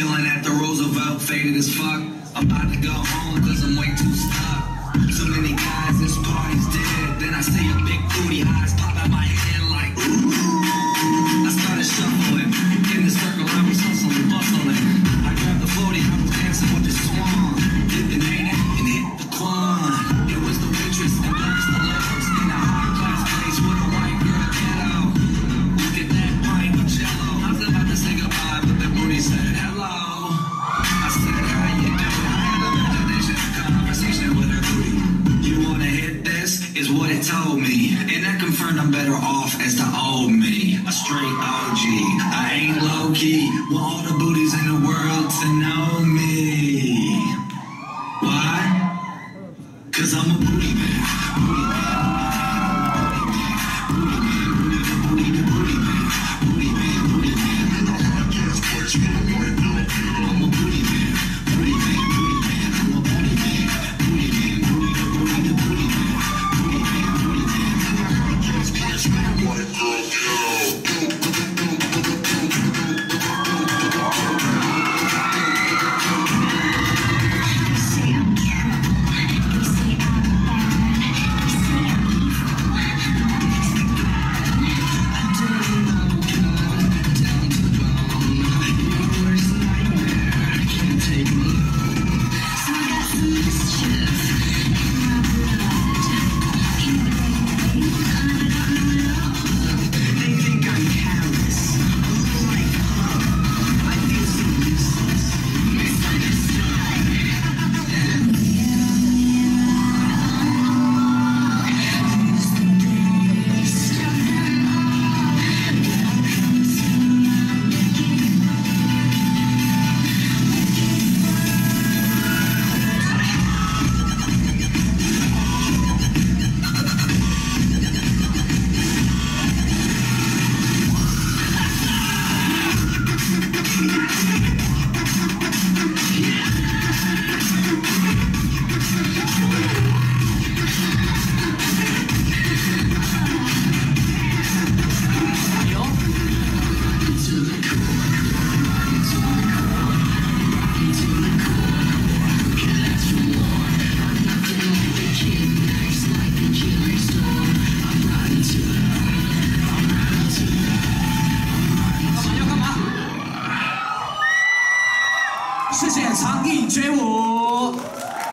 Chilling at the Roosevelt, faded as fuck. I'm about to go home cause I'm way too stuck. Too many guys, this party's dead. Then I see a big booty, high is what it told me. And that confirmed I'm better off as the old me. A straight OG. I ain't low key. Want all the booties in the world to know me. Why? Cause I'm a booty man. Booty man. 唱一支舞。